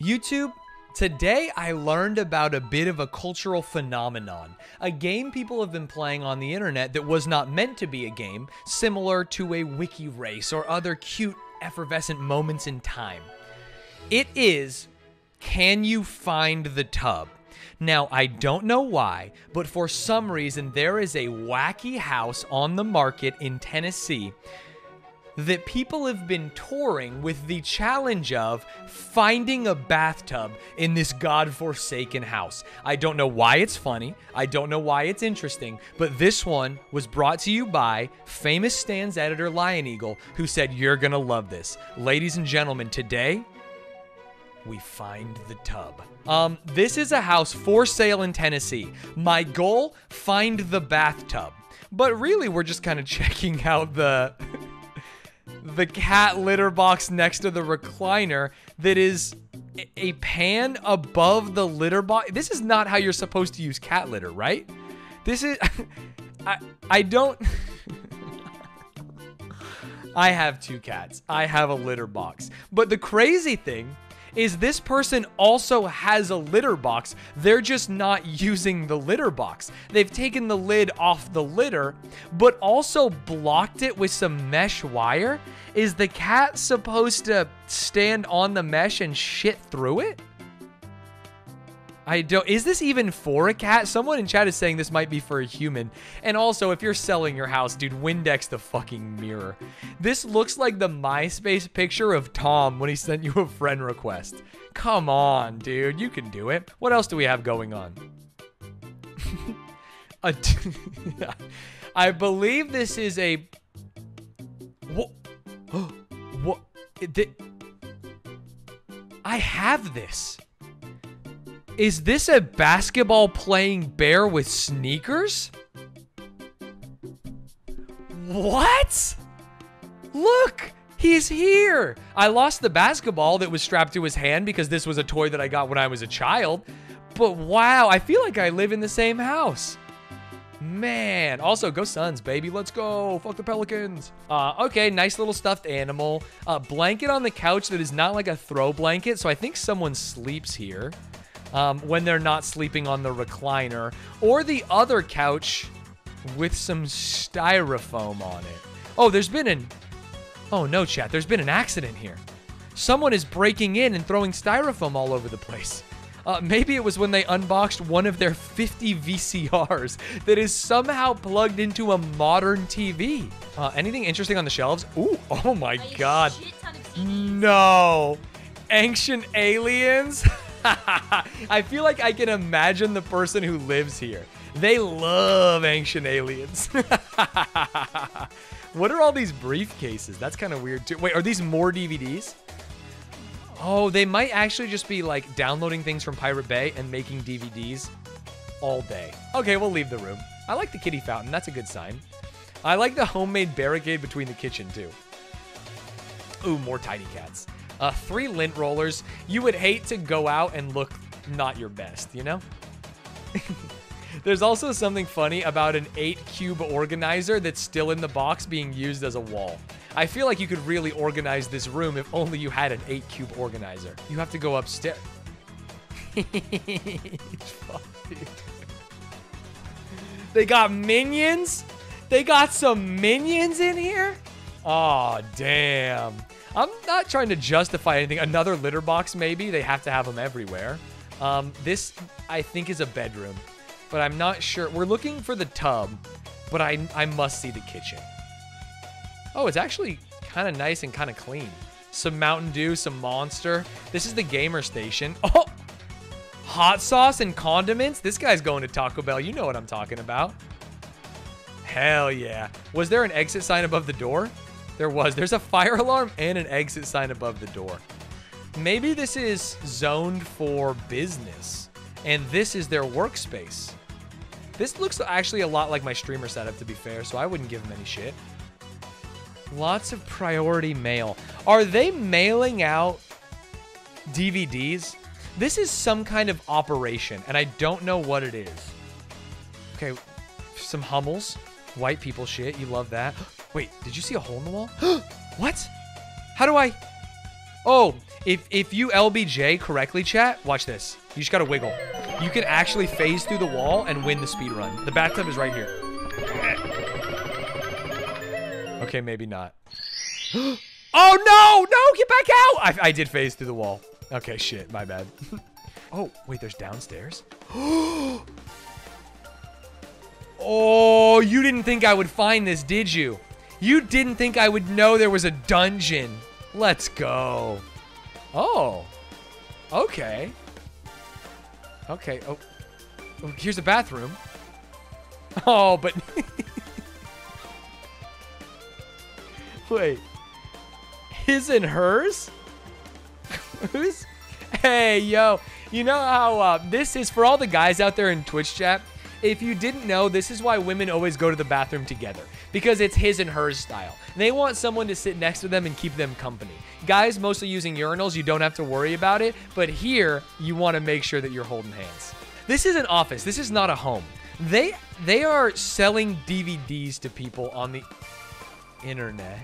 YouTube, today I learned about a bit of a cultural phenomenon. A game people have been playing on the internet that was not meant to be a game, similar to a wiki race or other cute, effervescent moments in time. It is Can You Find the Tub? Now, I don't know why, but for some reason, there is a wacky house on the market in Tennessee that people have been touring with the challenge of finding a bathtub in this godforsaken house. I don't know why it's funny. I don't know why it's interesting, but this one was brought to you by famous Stanz editor Lioneagle, who said, You're gonna love this. Ladies and gentlemen, today we find the tub. Um, this is a house for sale in Tennessee. My goal, find the bathtub. But really, we're just kind of checking out the the cat litter box next to the recliner that is a- pan above the litter box. This is not how you're supposed to use cat litter, right? This is I I don't I have two cats. I have a litter box. But the crazy thing is this person also has a litter box. They're just not using the litter box. They've taken the lid off the litter, but also blocked it with some mesh wire. Is the cat supposed to stand on the mesh and shit through it? I don't. Is this even for a cat? Someone in chat is saying this might be for a human. And also, if you're selling your house, dude, Windex the fucking mirror. This looks like the MySpace picture of Tom when he sent you a friend request. Come on, dude, you can do it. What else do we have going on? I believe this is a. What? What? I have this. Is this a basketball playing bear with sneakers? What? Look, he's here. I lost the basketball that was strapped to his hand because this was a toy that I got when I was a child. But wow, I feel like I live in the same house. Man, also go Suns, baby. Let's go. Fuck the Pelicans. Uh, okay, nice little stuffed animal. Uh, blanket on the couch that is not like a throw blanket, so I think someone sleeps here um, when they're not sleeping on the recliner, or the other couch with some styrofoam on it. Oh, there's been an. Oh no, chat. There's been an accident here. Someone is breaking in and throwing styrofoam all over the place. Uh, maybe it was when they unboxed one of their 50 VCRs that is somehow plugged into a modern TV. Uh, anything interesting on the shelves? Ooh, oh my god. No. Ancient aliens? I feel like I can imagine the person who lives here. They love ancient aliens. what are all these briefcases? That's kind of weird too. Wait, are these more DVDs? Oh, they might actually just be like downloading things from Pirate Bay and making DVDs all day. Okay, we'll leave the room. I like the kitty fountain. That's a good sign. I like the homemade barricade between the kitchen too. Ooh, more tiny cats. Uh, three lint rollers. You would hate to go out and look not your best, you know? There's also something funny about an 8 cube organizer that's still in the box being used as a wall. I feel like you could really organize this room if only you had an 8 cube organizer. You have to go upstairs. They got minions? They got some minions in here? Aw, damn. I'm not trying to justify anything. Another litter box, maybe. They have to have them everywhere. Um, this, I think, is a bedroom, but I'm not sure. We're looking for the tub, but I, I must see the kitchen. Oh, it's actually kind of nice and kind of clean. Some Mountain Dew, some Monster. This is the gamer station. Oh, hot sauce and condiments. This guy's going to Taco Bell. You know what I'm talking about. Hell yeah. Was there an exit sign above the door? There was. There's a fire alarm and an exit sign above the door. Maybe this is zoned for business, and this is their workspace. This looks actually a lot like my streamer setup, to be fair, so I wouldn't give them any shit. Lots of priority mail. Are they mailing out DVDs? This is some kind of operation, and I don't know what it is. Okay, some Hummels. White people shit. You love that. Wait, did you see a hole in the wall? what? How do I? Oh, if if you BLJ correctly, chat, watch this. You just gotta wiggle. You can actually phase through the wall and win the speed run. The bathtub is right here. Okay, maybe not. oh no, no, get back out! I, I did phase through the wall. Okay, shit, my bad. oh, wait, there's downstairs? oh, you didn't think I would find this, did you? You didn't think I would know there was a dungeon. Let's go. Oh. Okay. Okay. Oh. oh here's a bathroom. Oh, but... Wait. His and hers? Who's... Hey, yo. You know how uh, this is for all the guys out there in Twitch chat? If you didn't know, this is why women always go to the bathroom together because it's his and hers style. They want someone to sit next to them and keep them company. Guys mostly using urinals, you don't have to worry about it, but here you want to make sure that you're holding hands. This is an office. This is not a home. They they are selling DVDs to people on the internet.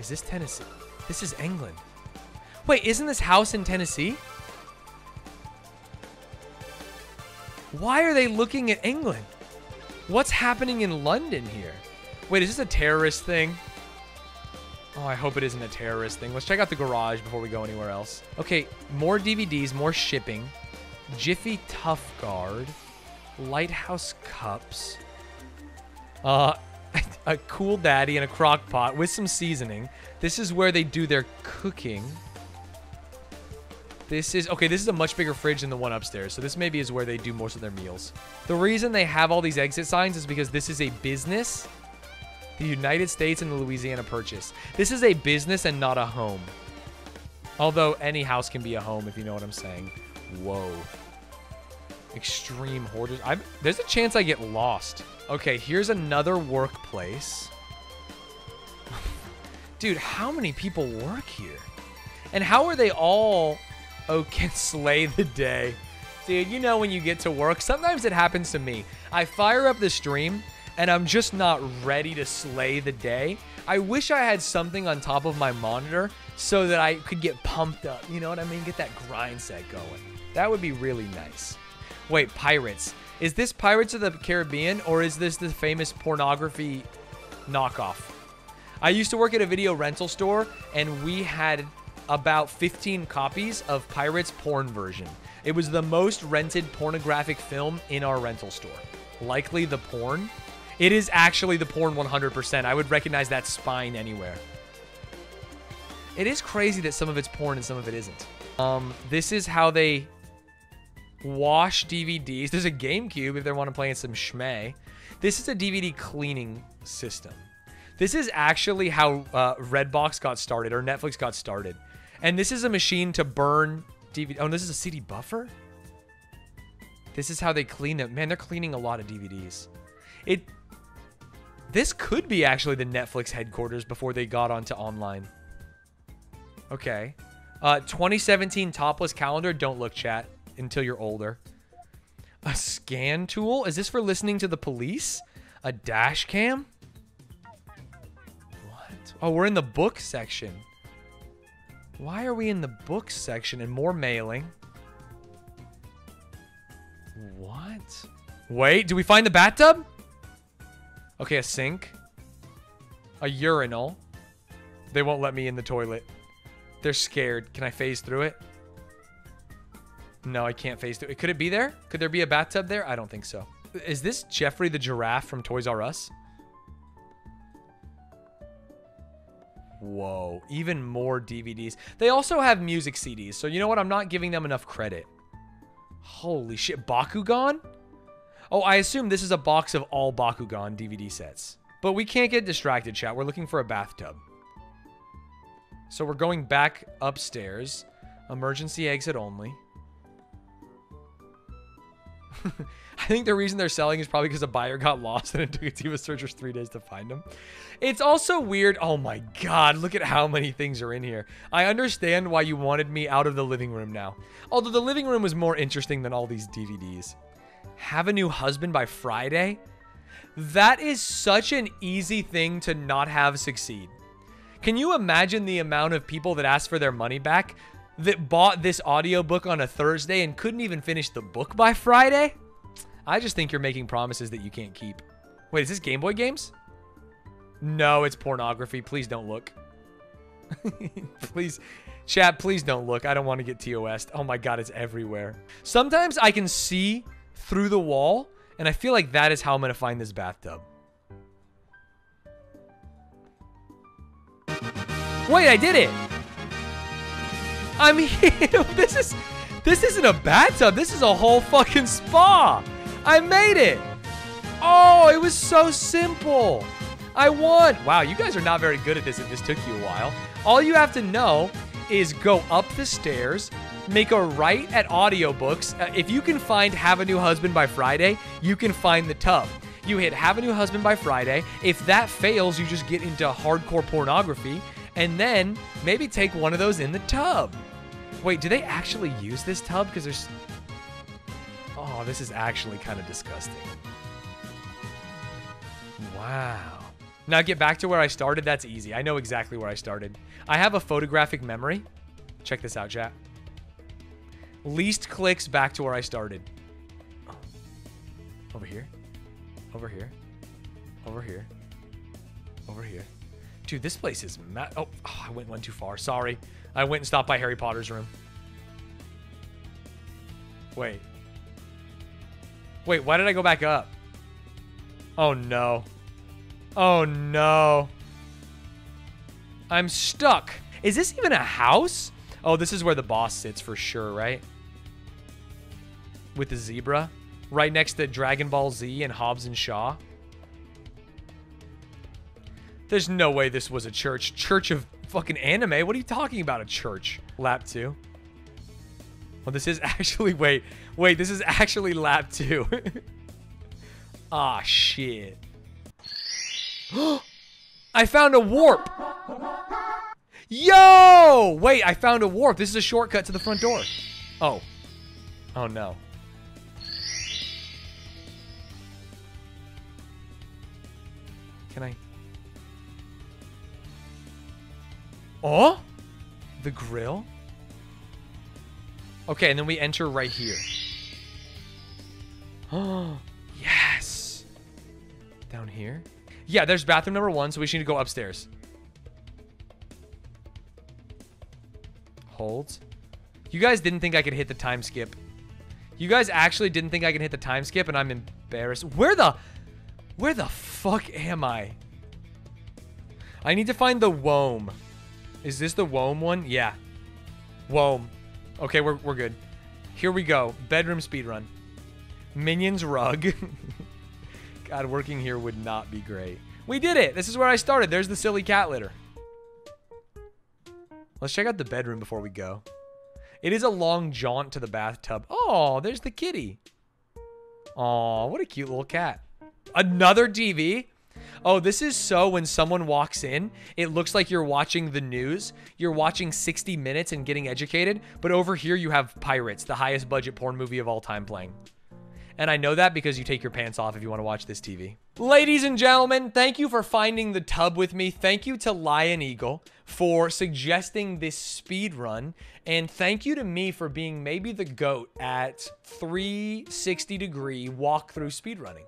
Is this Tennessee? This is England. Wait, isn't this house in Tennessee? Why are they looking at England? What's happening in London here? Wait, is this a terrorist thing? Oh, I hope it isn't a terrorist thing. Let's check out the garage before we go anywhere else. Okay, more DVDs, more shipping. Jiffy TuffGard. Lighthouse Cups. Uh, a Cool Daddy and a crock pot with some seasoning. This is where they do their cooking. This is, okay, this is a much bigger fridge than the one upstairs. So this maybe is where they do most of their meals. The reason they have all these exit signs is because this is a business. The United States and the Louisiana Purchase. This is a business and not a home. Although any house can be a home, if you know what I'm saying. Whoa. Extreme hoarders. I'm, there's a chance I get lost. Okay, here's another workplace. Dude, how many people work here? And how are they all Oh, can slay the day. Dude, you know when you get to work, sometimes it happens to me. I fire up the stream and I'm just not ready to slay the day. I wish I had something on top of my monitor so that I could get pumped up. You know what I mean? Get that grind set going. That would be really nice. Wait, Pirates. Is this Pirates of the Caribbean or is this the famous pornography knockoff? I used to work at a video rental store and we had about 15 copies of Pirates porn version. It was the most rented pornographic film in our rental store. Likely the porn. It is actually the porn 100%. I would recognize that spine anywhere. It is crazy that some of it's porn and some of it isn't. Um, this is how they wash DVDs. There's a GameCube if they want to play in some schmay. This is a DVD cleaning system. This is actually how uh, Redbox got started or Netflix got started. And this is a machine to burn DVD. Oh, this is a CD buffer? This is how they clean them. Man, they're cleaning a lot of DVDs. It. This could be actually the Netflix headquarters before they got onto online. Okay. Uh, 2017 topless calendar. Don't look, chat, until you're older. A scan tool? Is this for listening to the police? A dash cam? What? Oh, we're in the book section. Why are we in the books section and more mailing? What? Wait, do we find the bathtub? Okay, a sink. A urinal. They won't let me in the toilet. They're scared. Can I phase through it? No, I can't phase through it. Could it be there? Could there be a bathtub there? I don't think so. Is this Geoffrey the giraffe from Toys R Us? Whoa, even more DVDs. They also have music CDs, so you know what? I'm not giving them enough credit. Holy shit, Bakugan? Oh, I assume this is a box of all Bakugan DVD sets. But we can't get distracted, chat. We're looking for a bathtub. So we're going back upstairs. Emergency exit only. I think the reason they're selling is probably because a buyer got lost and it took a team of searchers three days to find him. It's also weird. Oh my god, look at how many things are in here. I understand why you wanted me out of the living room now. Although the living room was more interesting than all these DVDs. Have a new husband by Friday? That is such an easy thing to not have succeed. Can you imagine the amount of people that ask for their money back that bought this audiobook on a Thursday and couldn't even finish the book by Friday? I just think you're making promises that you can't keep. Wait, is this Game Boy games? No, it's pornography. Please don't look. please, chat, please don't look. I don't want to get TOS. Oh my god, it's everywhere. Sometimes I can see through the wall, and I feel like that is how I'm going to find this bathtub. Wait, I did it! I'm here! this is... This isn't a bathtub. This is a whole fucking spa. I made it. Oh, it was so simple. I won. Wow, you guys are not very good at this if this took you a while. All you have to know is go up the stairs, make a right at audiobooks. Uh, if you can find Have a New Husband by Friday, you can find the tub. You hit Have a New Husband by Friday. If that fails, you just get into hardcore pornography and then maybe take one of those in the tub. Wait, do they actually use this tub? Because there's... Oh, this is actually kind of disgusting. Wow. Now get back to where I started. That's easy. I know exactly where I started. I have a photographic memory. Check this out, chat. Least clicks back to where I started. Over here. Over here. Over here. Over here. Dude, this place is mad. Oh, oh, I went one too far. Sorry. I went and stopped by Harry Potter's room. Wait. Wait, why did I go back up? Oh, no. Oh, no. I'm stuck. Is this even a house? Oh, this is where the boss sits for sure, right? With the zebra. Right next to Dragon Ball Z and Hobbs and Shaw. There's no way this was a church. Church of fucking anime? What are you talking about, a church? Lap 2. Well, this is actually... Wait. Wait, this is actually lap 2. ah, shit. I found a warp. Yo! Wait, I found a warp. This is a shortcut to the front door. Oh. Oh, no. Oh? The grill? Okay, and then we enter right here. Oh, yes. Down here? Yeah, there's bathroom number one, so we need to go upstairs. Holds. You guys didn't think I could hit the time skip. You guys actually didn't think I could hit the time skip, and I'm embarrassed. Where the... Where the fuck am I? I need to find the Wome. Is this the Wome one? Yeah. Wome. Okay, we're, we're good. Here we go. Bedroom speedrun. Minions rug. God, working here would not be great. We did it. This is where I started. There's the silly cat litter. Let's check out the bedroom before we go. It is a long jaunt to the bathtub. Oh, there's the kitty. Oh, what a cute little cat. Another TV? Oh, this is so when someone walks in, it looks like you're watching the news. You're watching 60 Minutes and getting educated, but over here you have Pirates, the highest budget porn movie of all time playing. And I know that because you take your pants off if you want to watch this TV. Ladies and gentlemen, thank you for finding the tub with me. Thank you to Lioneagle for suggesting this speed run. And thank you to me for being maybe the GOAT at 360 degree walkthrough speedrunning.